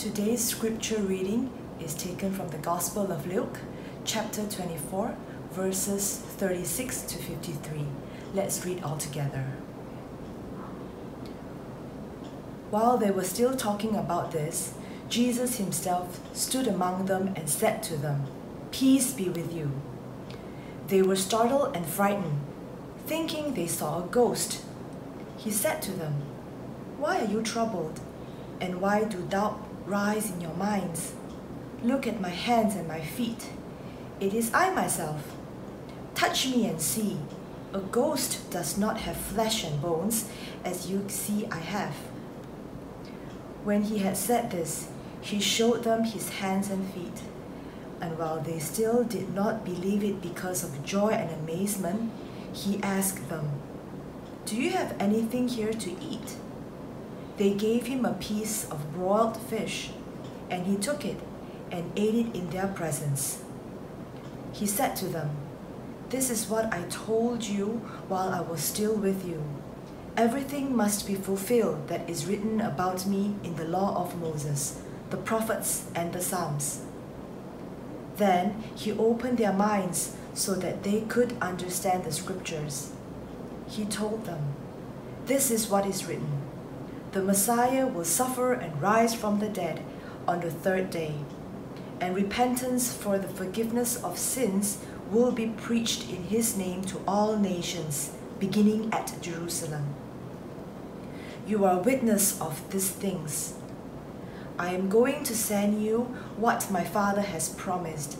Today's scripture reading is taken from the Gospel of Luke, chapter 24, verses 36 to 53. Let's read all together. While they were still talking about this, Jesus himself stood among them and said to them, Peace be with you. They were startled and frightened, thinking they saw a ghost. He said to them, Why are you troubled? And why do doubt rise in your minds? Look at my hands and my feet. It is I myself. Touch me and see. A ghost does not have flesh and bones, as you see I have. When he had said this, he showed them his hands and feet. And while they still did not believe it because of joy and amazement, he asked them, Do you have anything here to eat? They gave him a piece of broiled fish, and he took it and ate it in their presence. He said to them, This is what I told you while I was still with you. Everything must be fulfilled that is written about me in the law of Moses, the prophets, and the Psalms. Then he opened their minds so that they could understand the scriptures. He told them, This is what is written the Messiah will suffer and rise from the dead on the third day, and repentance for the forgiveness of sins will be preached in his name to all nations, beginning at Jerusalem. You are witness of these things. I am going to send you what my Father has promised,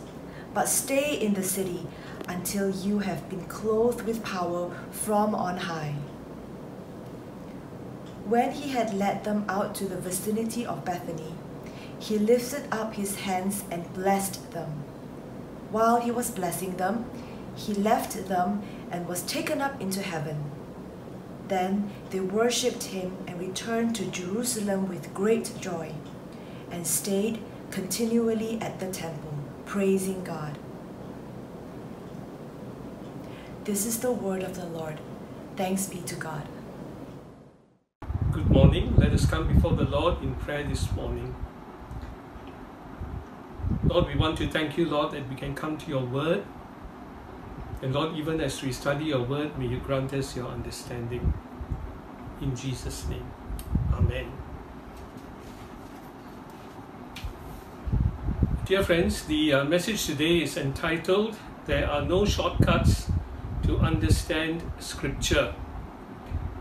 but stay in the city until you have been clothed with power from on high. When he had led them out to the vicinity of Bethany, he lifted up his hands and blessed them. While he was blessing them, he left them and was taken up into heaven. Then they worshipped him and returned to Jerusalem with great joy, and stayed continually at the temple, praising God. This is the word of the Lord. Thanks be to God. Good morning. Let us come before the Lord in prayer this morning. Lord, we want to thank you, Lord, that we can come to your word. And Lord, even as we study your word, may you grant us your understanding. In Jesus' name. Amen. Dear friends, the uh, message today is entitled There Are No Shortcuts to Understand Scripture.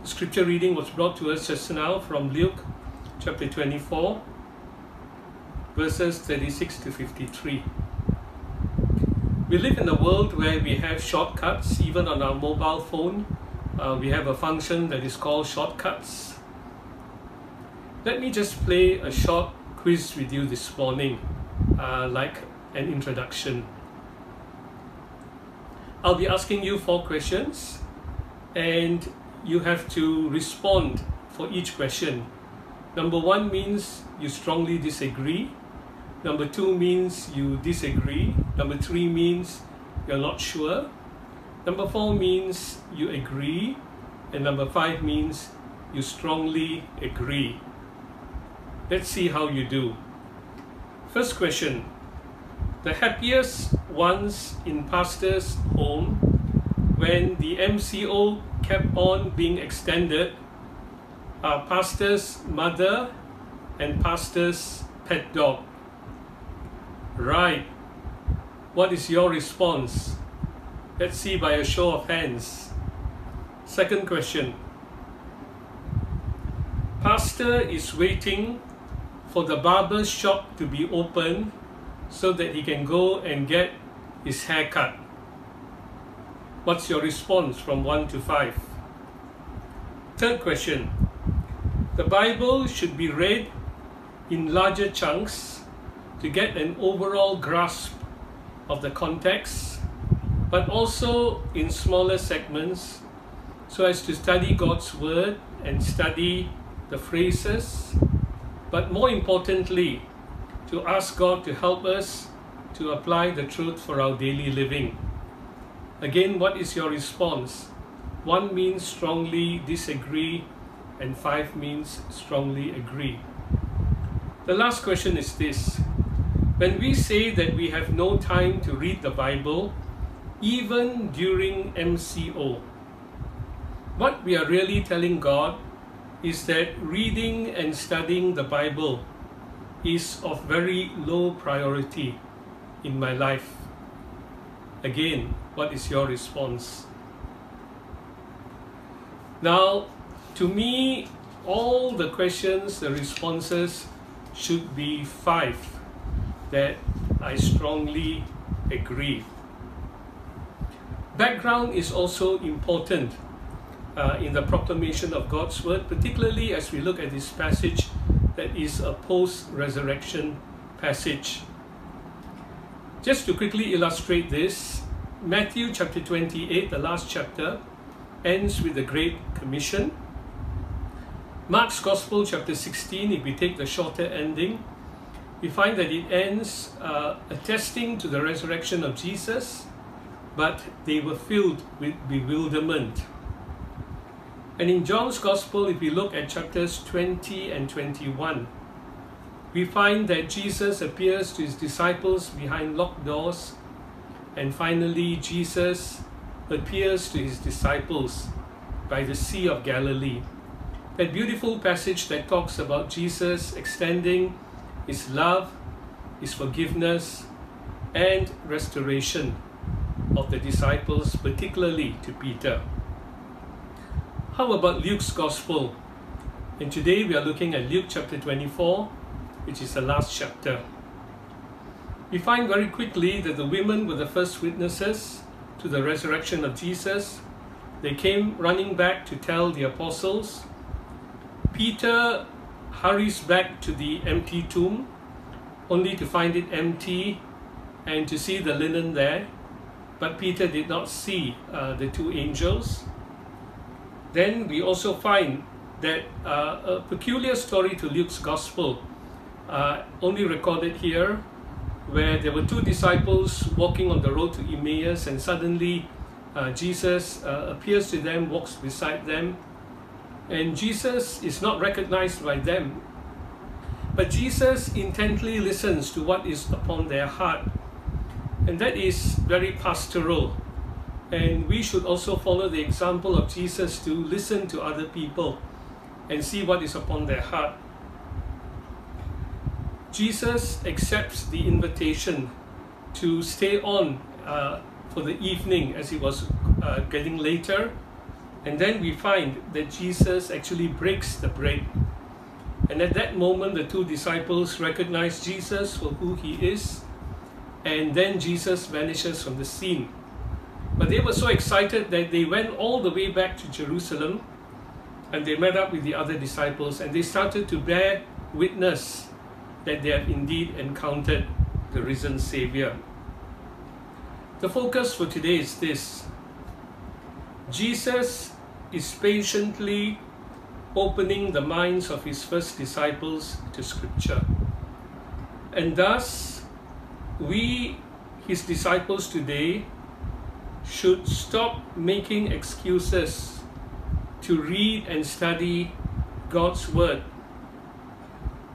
Scripture reading was brought to us just now from Luke chapter 24, verses 36 to 53. We live in a world where we have shortcuts, even on our mobile phone. Uh, we have a function that is called shortcuts. Let me just play a short quiz with you this morning, uh, like an introduction. I'll be asking you four questions, and you have to respond for each question. Number one means you strongly disagree. Number two means you disagree. Number three means you're not sure. Number four means you agree. And number five means you strongly agree. Let's see how you do. First question The happiest ones in pastor's home when the MCO kept on being extended our pastor's mother and pastor's pet dog. Right. What is your response? Let's see by a show of hands. Second question. Pastor is waiting for the barber shop to be open so that he can go and get his hair cut. What's your response from 1 to 5? Third question. The Bible should be read in larger chunks to get an overall grasp of the context, but also in smaller segments so as to study God's Word and study the phrases, but more importantly, to ask God to help us to apply the truth for our daily living. Again, what is your response? One means strongly disagree, and five means strongly agree. The last question is this When we say that we have no time to read the Bible, even during MCO, what we are really telling God is that reading and studying the Bible is of very low priority in my life. Again, what is your response? Now, to me, all the questions, the responses should be five that I strongly agree. Background is also important uh, in the proclamation of God's word, particularly as we look at this passage that is a post resurrection passage. Just to quickly illustrate this, Matthew chapter 28, the last chapter, ends with the Great Commission. Mark's Gospel, chapter 16, if we take the shorter ending, we find that it ends uh, attesting to the resurrection of Jesus, but they were filled with bewilderment. And in John's Gospel, if we look at chapters 20 and 21, we find that Jesus appears to his disciples behind locked doors, and finally, Jesus appears to his disciples by the Sea of Galilee. That beautiful passage that talks about Jesus extending his love, his forgiveness, and restoration of the disciples, particularly to Peter. How about Luke's Gospel? And today we are looking at Luke chapter 24, which is the last chapter. We find very quickly that the women were the first witnesses to the resurrection of Jesus. They came running back to tell the apostles. Peter hurries back to the empty tomb, only to find it empty and to see the linen there. But Peter did not see uh, the two angels. Then we also find that uh, a peculiar story to Luke's Gospel, uh, only recorded here, where there were two disciples walking on the road to Emmaus, and suddenly uh, Jesus uh, appears to them, walks beside them, and Jesus is not recognized by them. But Jesus intently listens to what is upon their heart, and that is very pastoral. And we should also follow the example of Jesus to listen to other people and see what is upon their heart. Jesus accepts the invitation to stay on uh, for the evening as it was uh, getting later. And then we find that Jesus actually breaks the bread. And at that moment, the two disciples recognize Jesus for who he is. And then Jesus vanishes from the scene. But they were so excited that they went all the way back to Jerusalem and they met up with the other disciples and they started to bear witness that they have indeed encountered the risen Savior. The focus for today is this Jesus is patiently opening the minds of his first disciples to Scripture. And thus, we, his disciples today, should stop making excuses to read and study God's Word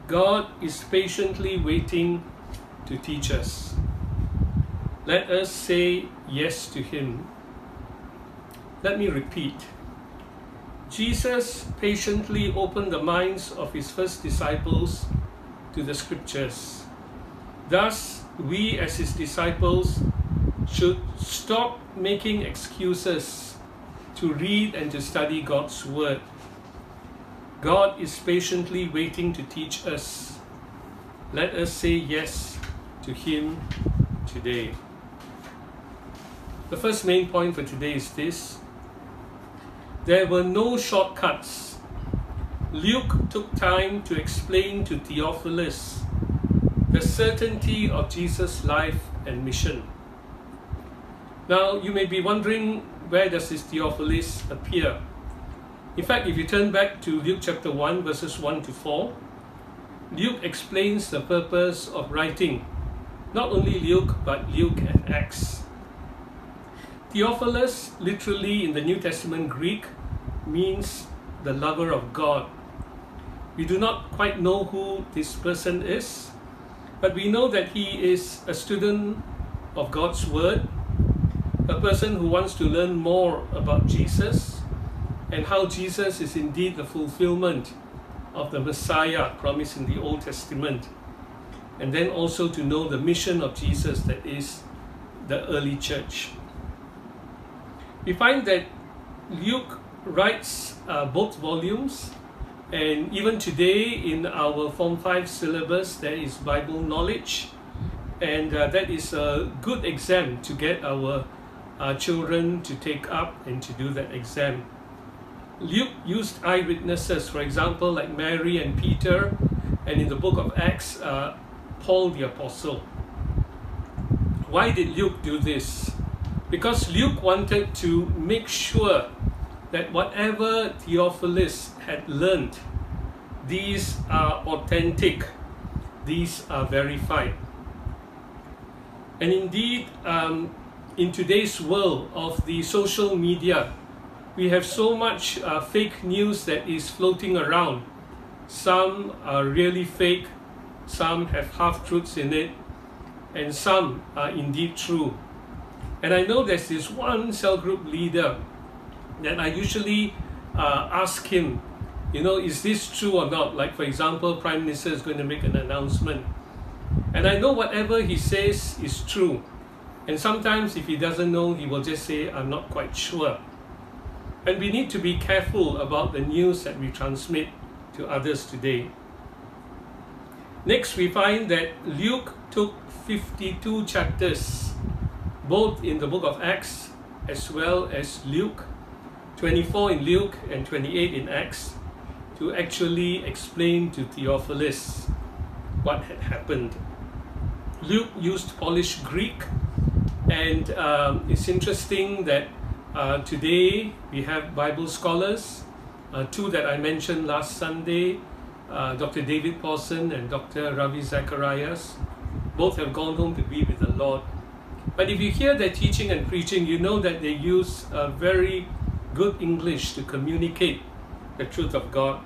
God is patiently waiting to teach us. Let us say yes to Him. Let me repeat. Jesus patiently opened the minds of His first disciples to the Scriptures. Thus, we as His disciples should stop making excuses to read and to study God's Word God is patiently waiting to teach us. Let us say yes to Him today. The first main point for today is this there were no shortcuts. Luke took time to explain to Theophilus the certainty of Jesus' life and mission. Now, you may be wondering where does this Theophilus appear? In fact, if you turn back to Luke chapter 1, verses 1 to 4, Luke explains the purpose of writing. Not only Luke, but Luke and Acts. Theophilus, literally in the New Testament Greek, means the lover of God. We do not quite know who this person is, but we know that he is a student of God's Word, a person who wants to learn more about Jesus and how Jesus is indeed the fulfillment of the Messiah promised in the Old Testament, and then also to know the mission of Jesus that is the early church. We find that Luke writes uh, both volumes, and even today in our Form 5 syllabus, there is Bible knowledge, and uh, that is a good exam to get our uh, children to take up and to do that exam. Luke used eyewitnesses, for example, like Mary and Peter, and in the book of Acts, uh, Paul the Apostle. Why did Luke do this? Because Luke wanted to make sure that whatever Theophilus had learned, these are authentic, these are verified. And indeed, um, in today's world of the social media, we have so much uh, fake news that is floating around. Some are really fake, some have half truths in it, and some are indeed true. And I know there's this one cell group leader that I usually uh, ask him, you know, is this true or not? Like, for example, Prime Minister is going to make an announcement. And I know whatever he says is true. And sometimes, if he doesn't know, he will just say, I'm not quite sure. And we need to be careful about the news that we transmit to others today. Next, we find that Luke took 52 chapters, both in the book of Acts as well as Luke, 24 in Luke and 28 in Acts, to actually explain to Theophilus what had happened. Luke used polished Greek, and um, it's interesting that uh, today we have Bible scholars, uh, two that I mentioned last Sunday, uh, Dr. David Pawson and Dr. Ravi Zacharias. Both have gone home to be with the Lord. But if you hear their teaching and preaching, you know that they use very good English to communicate the truth of God.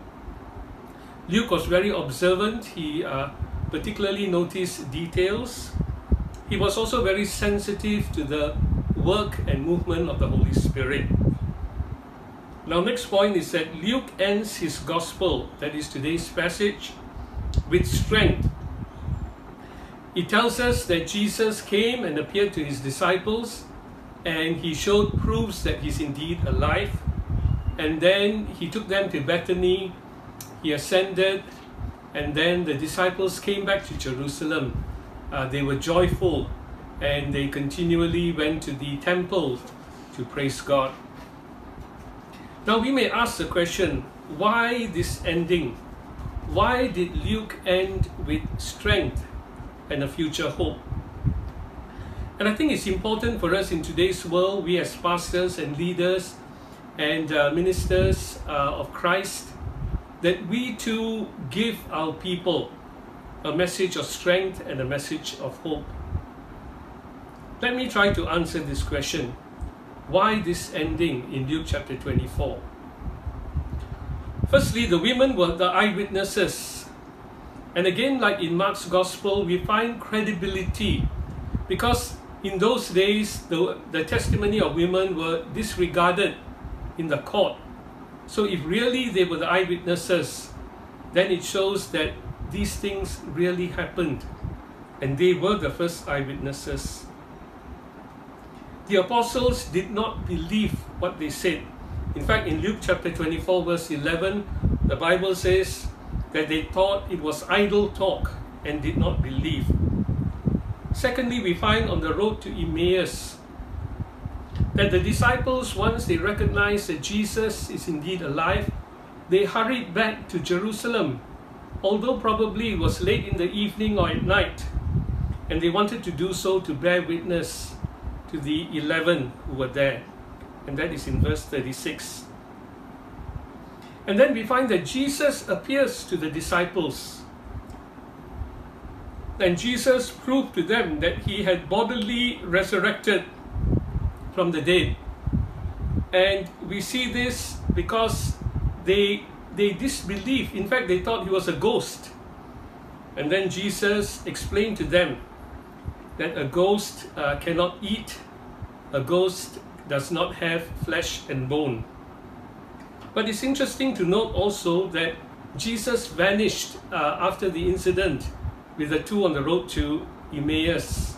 Luke was very observant. He uh, particularly noticed details. He was also very sensitive to the work and movement of the Holy Spirit. Now, next point is that Luke ends his gospel, that is today's passage, with strength. He tells us that Jesus came and appeared to his disciples, and he showed proofs that he's indeed alive. And then he took them to Bethany, he ascended, and then the disciples came back to Jerusalem. Uh, they were joyful and they continually went to the temple to praise God. Now we may ask the question why this ending? Why did Luke end with strength and a future hope? And I think it's important for us in today's world, we as pastors and leaders and uh, ministers uh, of Christ, that we too give our people a message of strength and a message of hope. Let me try to answer this question. Why this ending in Luke chapter 24? Firstly, the women were the eyewitnesses. And again, like in Mark's Gospel, we find credibility because in those days, the, the testimony of women were disregarded in the court. So if really they were the eyewitnesses, then it shows that these things really happened. And they were the first eyewitnesses the apostles did not believe what they said. In fact, in Luke chapter 24, verse 11, the Bible says that they thought it was idle talk and did not believe. Secondly, we find on the road to Emmaus that the disciples, once they recognized that Jesus is indeed alive, they hurried back to Jerusalem, although probably it was late in the evening or at night, and they wanted to do so to bear witness to the 11 who were there. And that is in verse 36. And then we find that Jesus appears to the disciples. And Jesus proved to them that he had bodily resurrected from the dead. And we see this because they they disbelieved. In fact, they thought he was a ghost. And then Jesus explained to them that a ghost uh, cannot eat, a ghost does not have flesh and bone. But it's interesting to note also that Jesus vanished uh, after the incident with the two on the road to Emmaus.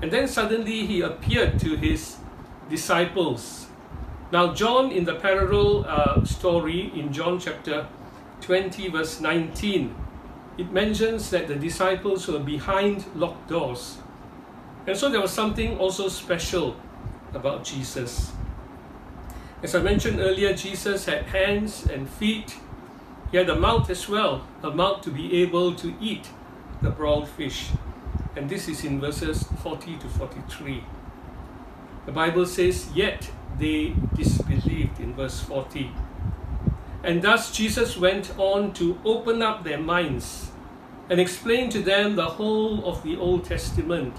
And then suddenly he appeared to his disciples. Now, John, in the parallel uh, story in John chapter 20, verse 19, it mentions that the disciples were behind locked doors. And so there was something also special about Jesus. As I mentioned earlier, Jesus had hands and feet. He had a mouth as well, a mouth to be able to eat the broiled fish. And this is in verses 40 to 43. The Bible says, Yet they disbelieved in verse 40. And thus Jesus went on to open up their minds and explain to them the whole of the Old Testament.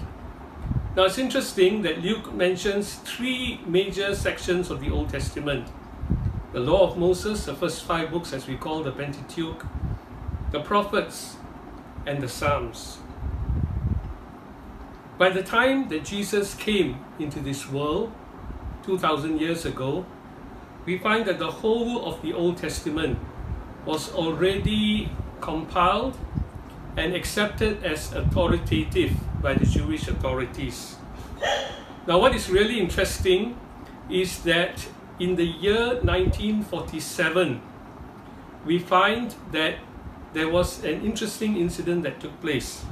Now it's interesting that Luke mentions three major sections of the Old Testament the Law of Moses, the first five books, as we call the Pentateuch, the prophets, and the Psalms. By the time that Jesus came into this world, 2000 years ago, we find that the whole of the Old Testament was already compiled and accepted as authoritative by the Jewish authorities. Now, what is really interesting is that in the year 1947, we find that there was an interesting incident that took place.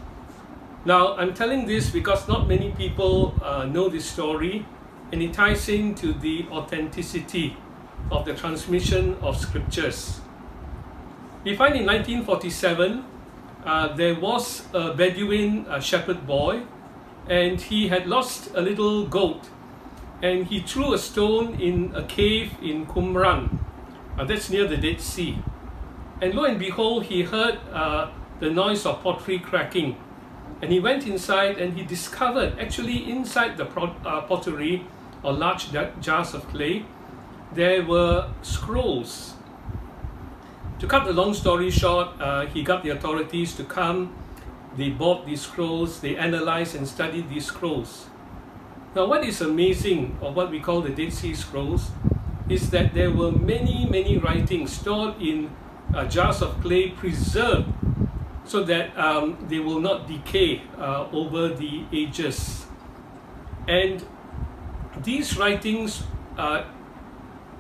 Now, I'm telling this because not many people uh, know this story, and it ties into the authenticity of the transmission of scriptures. We find in 1947 uh, there was a Bedouin a shepherd boy, and he had lost a little goat, and he threw a stone in a cave in Qumran, uh, that's near the Dead Sea. And lo and behold, he heard uh, the noise of pottery cracking. And he went inside and he discovered actually inside the uh, pottery or large jars of clay, there were scrolls to cut the long story short, uh, he got the authorities to come. They bought these scrolls, they analyzed and studied these scrolls. Now, what is amazing, or what we call the Dead Sea Scrolls, is that there were many, many writings stored in uh, jars of clay, preserved so that um, they will not decay uh, over the ages. And these writings uh,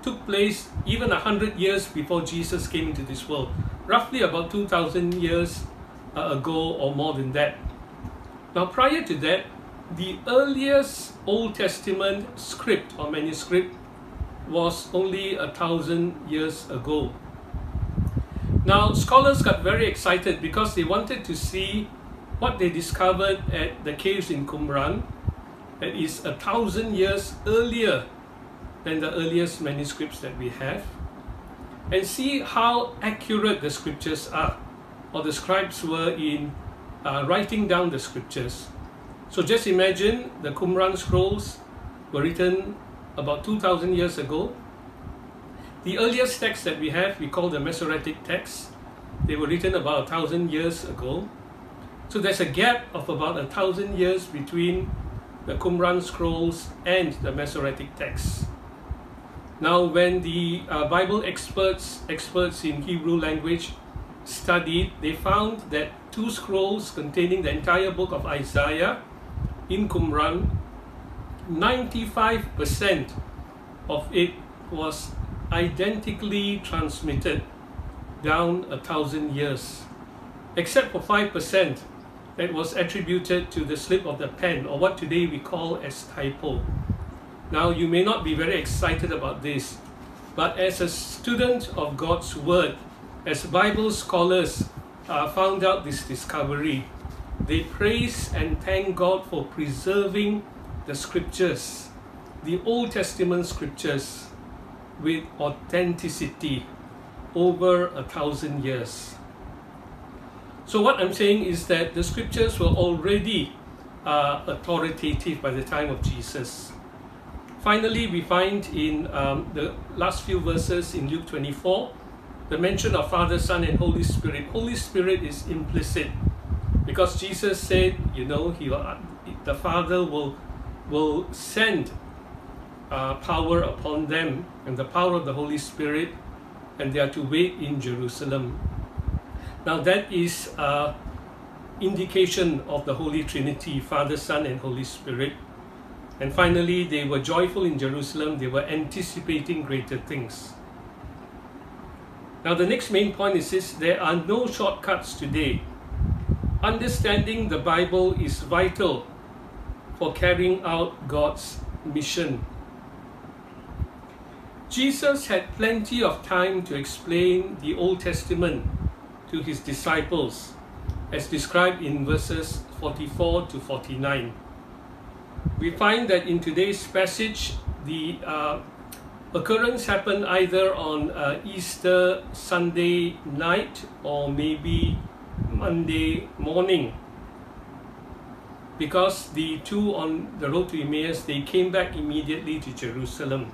took place even a hundred years before Jesus came into this world, roughly about 2,000 years uh, ago or more than that. Now, prior to that, the earliest Old Testament script or manuscript was only a thousand years ago. Now, scholars got very excited because they wanted to see what they discovered at the caves in Qumran, that is a thousand years earlier than the earliest manuscripts that we have and see how accurate the scriptures are or the scribes were in uh, writing down the scriptures. So just imagine the Qumran scrolls were written about 2000 years ago. The earliest texts that we have, we call the Masoretic texts. They were written about a thousand years ago. So there's a gap of about a thousand years between the Qumran scrolls and the Masoretic texts. Now, when the uh, Bible experts, experts in Hebrew language studied, they found that two scrolls containing the entire book of Isaiah in Qumran, 95% of it was identically transmitted down a thousand years, except for 5% that was attributed to the slip of the pen, or what today we call as typo. Now, you may not be very excited about this, but as a student of God's Word, as Bible scholars uh, found out this discovery, they praise and thank God for preserving the scriptures, the Old Testament scriptures, with authenticity over a thousand years. So, what I'm saying is that the scriptures were already uh, authoritative by the time of Jesus. Finally, we find in um, the last few verses in Luke 24 the mention of Father, Son, and Holy Spirit, Holy Spirit is implicit because Jesus said, you know, he the Father will will send uh, power upon them and the power of the Holy Spirit, and they are to wait in Jerusalem. Now that is uh, indication of the Holy Trinity, Father, Son, and Holy Spirit. And finally, they were joyful in Jerusalem. They were anticipating greater things. Now, the next main point is this there are no shortcuts today. Understanding the Bible is vital for carrying out God's mission. Jesus had plenty of time to explain the Old Testament to his disciples, as described in verses 44 to 49. We find that in today's passage, the uh, occurrence happened either on uh, Easter Sunday night or maybe Monday morning because the two on the road to Emmaus, they came back immediately to Jerusalem.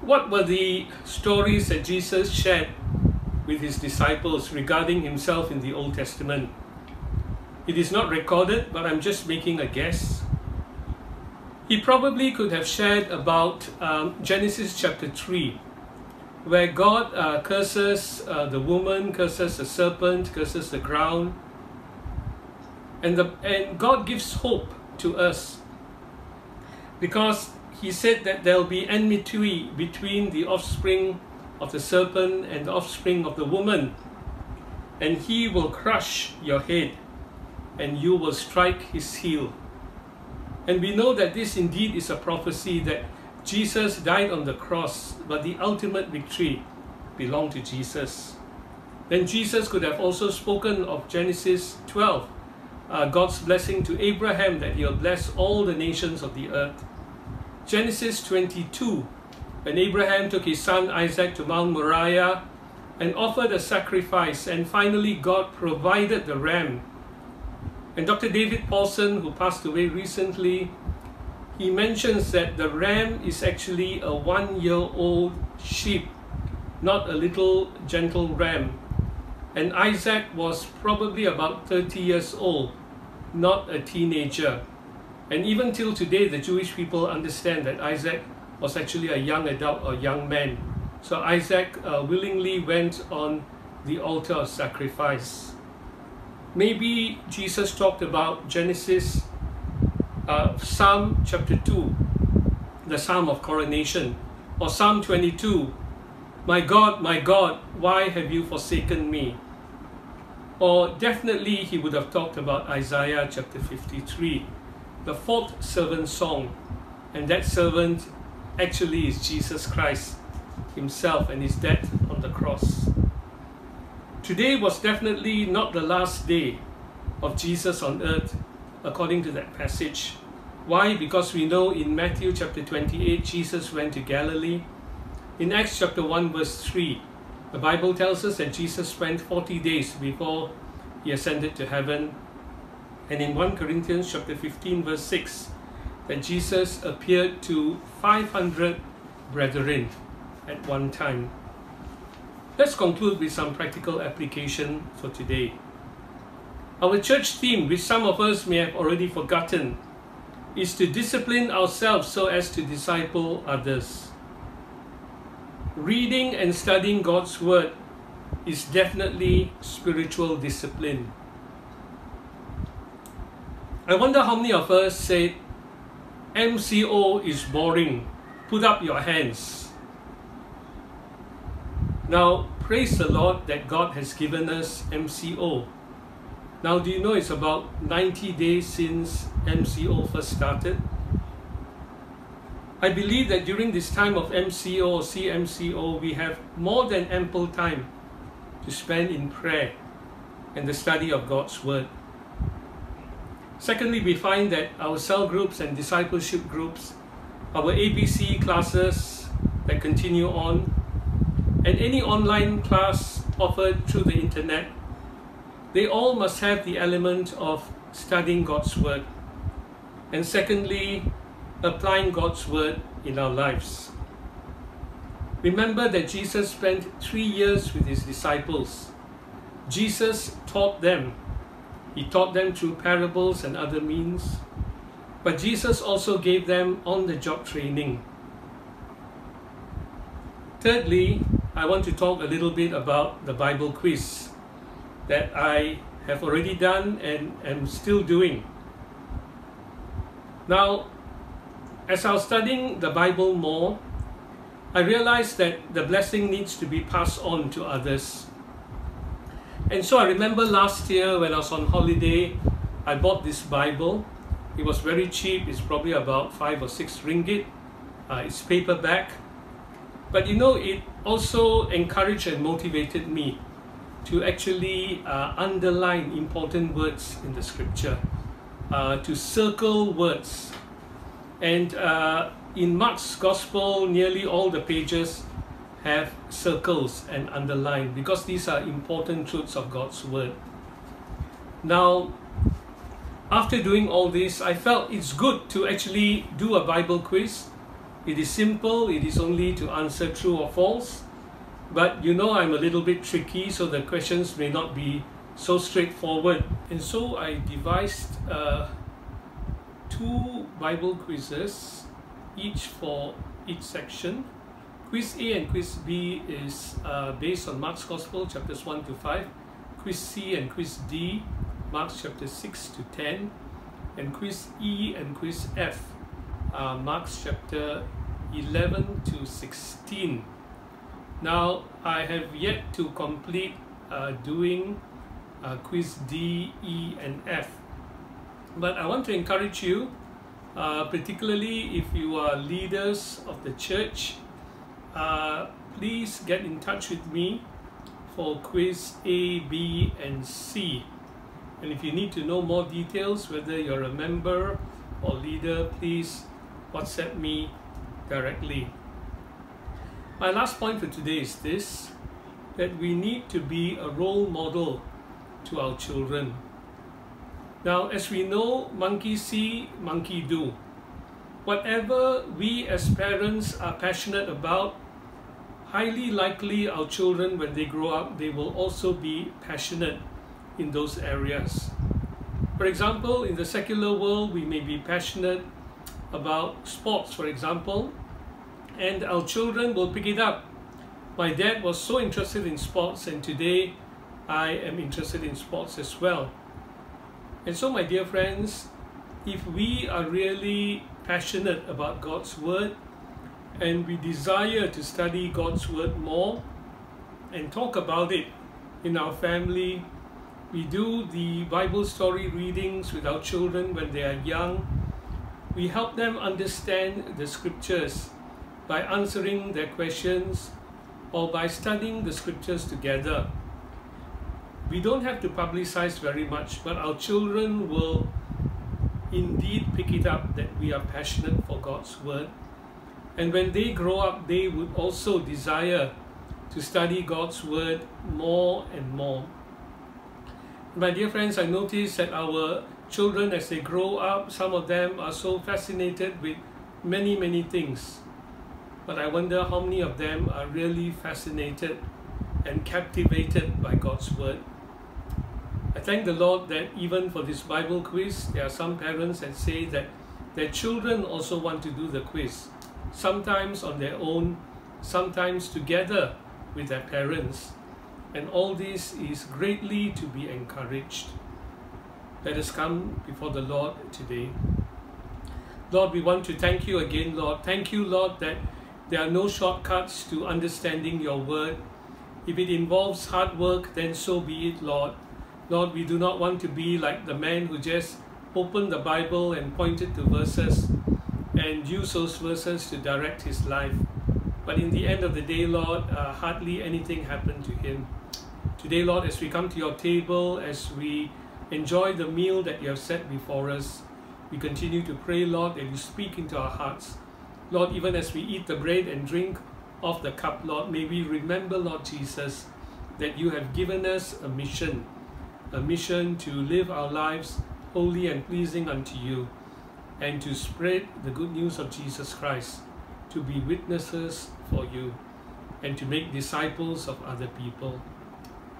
What were the stories that Jesus shared with his disciples regarding himself in the Old Testament? It is not recorded, but I'm just making a guess. He probably could have shared about um, Genesis chapter 3, where God uh, curses uh, the woman, curses the serpent, curses the ground, and, the, and God gives hope to us because he said that there will be enmity between the offspring of the serpent and the offspring of the woman, and he will crush your head, and you will strike his heel. And we know that this indeed is a prophecy that Jesus died on the cross, but the ultimate victory belonged to Jesus. Then Jesus could have also spoken of Genesis 12, uh, God's blessing to Abraham that he'll bless all the nations of the earth. Genesis 22, when Abraham took his son Isaac to Mount Moriah and offered a sacrifice, and finally God provided the ram. And Dr. David Pawson, who passed away recently, he mentions that the ram is actually a one year old sheep, not a little gentle ram. And Isaac was probably about 30 years old not a teenager. And even till today, the Jewish people understand that Isaac was actually a young adult or young man. So Isaac uh, willingly went on the altar of sacrifice. Maybe Jesus talked about Genesis, uh, Psalm chapter 2, the Psalm of coronation, or Psalm 22, My God, my God, why have you forsaken me? Or definitely he would have talked about Isaiah chapter 53, the fourth servant song. And that servant actually is Jesus Christ himself and his death on the cross. Today was definitely not the last day of Jesus on earth, according to that passage. Why? Because we know in Matthew chapter 28, Jesus went to Galilee. In Acts chapter 1, verse 3, the Bible tells us that Jesus spent 40 days before he ascended to heaven. And in 1 Corinthians chapter 15 verse 6, that Jesus appeared to 500 brethren at one time. Let's conclude with some practical application for today. Our church theme, which some of us may have already forgotten, is to discipline ourselves so as to disciple others reading and studying God's Word is definitely spiritual discipline. I wonder how many of us say MCO is boring. Put up your hands. Now, praise the Lord that God has given us MCO. Now, do you know it's about 90 days since MCO first started? I believe that during this time of MCO CMCO, we have more than ample time to spend in prayer and the study of God's Word. Secondly, we find that our cell groups and discipleship groups, our ABC classes that continue on, and any online class offered through the internet, they all must have the element of studying God's Word. And secondly, applying God's word in our lives. Remember that Jesus spent three years with his disciples. Jesus taught them. He taught them through parables and other means. But Jesus also gave them on the job training. Thirdly, I want to talk a little bit about the Bible quiz that I have already done and am still doing. Now, as I was studying the Bible more, I realized that the blessing needs to be passed on to others. And so I remember last year when I was on holiday, I bought this Bible. It was very cheap, it's probably about five or six ringgit. Uh, it's paperback. But you know, it also encouraged and motivated me to actually uh, underline important words in the scripture, uh, to circle words. And uh, in Mark's Gospel, nearly all the pages have circles and underline because these are important truths of God's Word. Now, after doing all this, I felt it's good to actually do a Bible quiz. It is simple, it is only to answer true or false. But you know I'm a little bit tricky, so the questions may not be so straightforward. And so I devised uh, two Bible quizzes, each for each section. Quiz A and Quiz B is uh, based on Mark's Gospel, chapters 1 to 5. Quiz C and Quiz D, Mark's chapter 6 to 10. And Quiz E and Quiz F, uh, Mark's chapter 11 to 16. Now, I have yet to complete uh, doing uh, quiz D, E, and F. But I want to encourage you, uh, particularly if you are leaders of the church, uh, please get in touch with me for quiz A, B, and C. And if you need to know more details, whether you're a member or leader, please WhatsApp me directly. My last point for today is this that we need to be a role model to our children. Now, as we know, monkey see, monkey do. Whatever we as parents are passionate about, highly likely our children, when they grow up, they will also be passionate in those areas. For example, in the secular world, we may be passionate about sports, for example, and our children will pick it up. My dad was so interested in sports, and today I am interested in sports as well. And so, my dear friends, if we are really passionate about God's Word and we desire to study God's Word more and talk about it in our family, we do the Bible story readings with our children when they are young. We help them understand the scriptures by answering their questions or by studying the scriptures together. We don't have to publicize very much, but our children will indeed pick it up that we are passionate for God's Word. And when they grow up, they would also desire to study God's Word more and more. My dear friends, I notice that our children, as they grow up, some of them are so fascinated with many, many things but I wonder how many of them are really fascinated and captivated by God's Word. I thank the Lord that even for this Bible quiz, there are some parents that say that their children also want to do the quiz, sometimes on their own, sometimes together with their parents. And all this is greatly to be encouraged. Let us come before the Lord today. Lord, we want to thank you again, Lord. Thank you, Lord, that there are no shortcuts to understanding your word. If it involves hard work, then so be it, Lord. Lord, we do not want to be like the man who just opened the Bible and pointed to verses and used those verses to direct his life. But in the end of the day, Lord, uh, hardly anything happened to him. Today, Lord, as we come to your table, as we enjoy the meal that you have set before us, we continue to pray, Lord, that you speak into our hearts. Lord, even as we eat the bread and drink of the cup, Lord, may we remember, Lord Jesus, that you have given us a mission, a mission to live our lives holy and pleasing unto you, and to spread the good news of Jesus Christ, to be witnesses for you. and to make disciples of other people.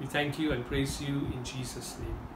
We thank you and praise you in Jesus' name.